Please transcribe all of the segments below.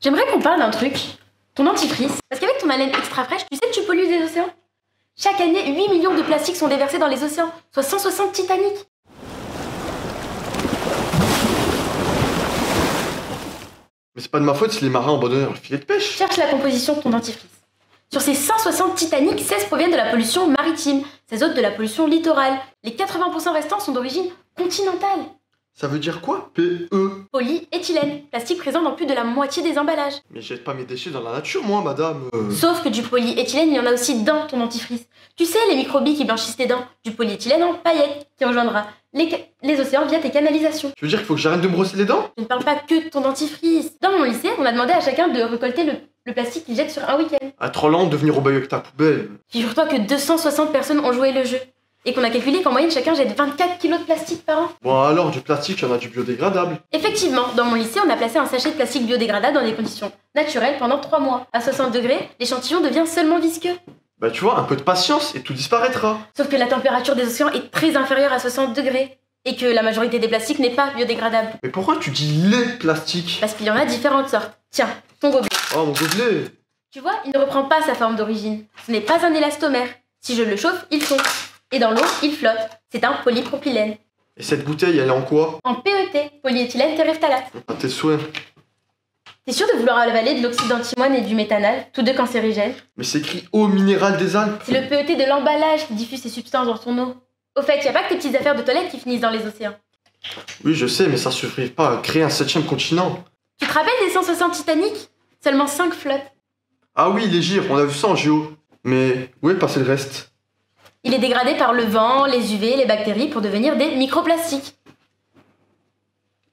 J'aimerais qu'on parle d'un truc. Ton dentifrice. Parce qu'avec ton haleine extra fraîche, tu sais que tu pollues des océans Chaque année, 8 millions de plastiques sont déversés dans les océans, soit 160 Titanic. Mais c'est pas de ma faute si les marins abandonnent leur filet de pêche. Cherche la composition de ton dentifrice. Sur ces 160 Titanic, 16 proviennent de la pollution maritime, 16 autres de la pollution littorale. Les 80% restants sont d'origine continentale. Ça veut dire quoi? PE Polyéthylène, plastique présent dans plus de la moitié des emballages. Mais jette pas mes déchets dans la nature, moi, madame. euh. Sauf que du polyéthylène, il y en a aussi dans ton dentifrice. Tu sais, les microbilles qui blanchissent tes dents, du polyéthylène en paillettes qui rejoindra les, océans via tes canalisations. Tu veux dire qu'il faut que j'arrête de me brosser les dents? Je ne parle pas que de ton dentifrice. Dans mon lycée, on a demandé à chacun de récolter le, le plastique qu'il jette sur un week-end. À trop lent de venir au bayou avec ta poubelle. Figure-toi que 260 personnes ont joué le jeu. Et qu'on a calculé qu'en moyenne, chacun jette 24 kilos de plastique par an. Bon, alors, du plastique, il y en a du biodégradable. Effectivement, dans mon lycée, on a placé un sachet de plastique biodégradable dans des conditions naturelles pendant 3 mois. À 60 degrés, l'échantillon devient seulement visqueux. Bah, tu vois, un peu de patience et tout disparaîtra. Sauf que la température des océans est très inférieure à 60 degrés. Et que la majorité des plastiques n'est pas biodégradable. Mais pourquoi tu dis les plastiques? Parce qu'il y en a différentes sortes. Tiens, ton gobelet. Oh, mon gobelet Tu vois, il ne reprend pas sa forme d'origine. Ce n'est pas un élastomère. Si je le chauffe, il fond. Et dans l'eau, il flotte. C'est un polypropylène. Et cette bouteille, elle est en quoi? En PET, polyéthylène terephthalate. À tes souhaits. T'es sûr de vouloir avaler de l'oxyde d'antimoine et du méthanol, tous deux cancérigènes? Mais c'est écrit eau minérale des Alpes. C'est le PET de l'emballage qui diffuse ces substances dans ton eau. Au fait, y a pas que tes petites affaires de toilette qui finissent dans les océans. Oui, je sais, mais ça suffit pas à créer un septième continent. Tu te rappelles des 160 Titanic? Seulement 5 flottent. Ah oui, les gires, on a vu ça en géo. Mais où est passé le reste? Il est dégradé par le vent, les UV, les bactéries pour devenir des microplastiques.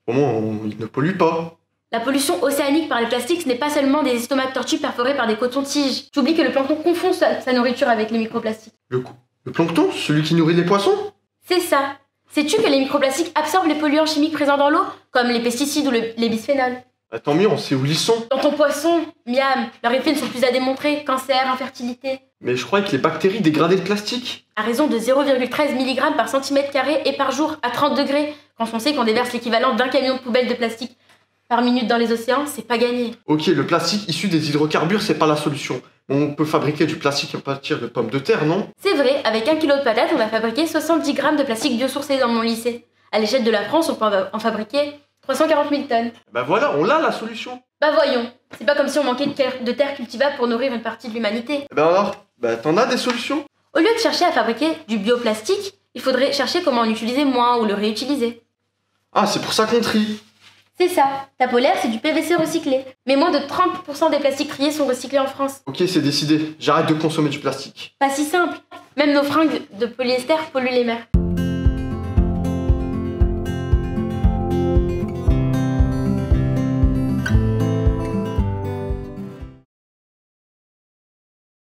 Au moins, on- il ne pollue pas. La pollution océanique par les plastiques, ce n'est pas seulement des estomacs de tortues perforés par des cotons-tiges. Tu oublies que le plancton confond sa, sa nourriture avec les microplastiques. Le, plancton Celui qui nourrit les poissons? C'est ça. Sais-tu que les microplastiques absorbent les polluants chimiques présents dans l'eau, comme les pesticides ou le- les bisphénols? Ah, Tant mieux, on sait où ils sont. Dans ton poisson, miam, leurs effets ne sont plus à démontrer. Cancer, infertilité. Mais je croyais que les bactéries dégradaient le plastique. À raison de 0,13 mg par centimètre carré et par jour à 30 degrés. Quand on sait qu'on déverse l'équivalent d'un camion de poubelle de plastique par minute dans les océans, c'est pas gagné. Ok, le plastique issu des hydrocarbures, c'est pas la solution. On peut fabriquer du plastique à partir de pommes de terre, non? C'est vrai, avec un kilo de patates, on a fabriqué 70 grammes de plastique biosourcé dans mon lycée. À l'échelle de la France, on peut en fabriquer 340 000 tonnes. Bah voilà, on a la solution. Bah voyons, c'est pas comme si on manquait de terre, de terre cultivable pour nourrir une partie de l'humanité. Ben alors Bah t'en as des solutions? Au lieu de chercher à fabriquer du bioplastique, il faudrait chercher comment en utiliser moins ou le réutiliser. Ah, c'est pour ça qu'on trie. C'est ça, ta polaire c'est du PVC recyclé. Mais moins de 30% des plastiques triés sont recyclés en France. Ok, c'est décidé. J'arrête de consommer du plastique. Pas si simple. Même nos fringues de polyester polluent les mers.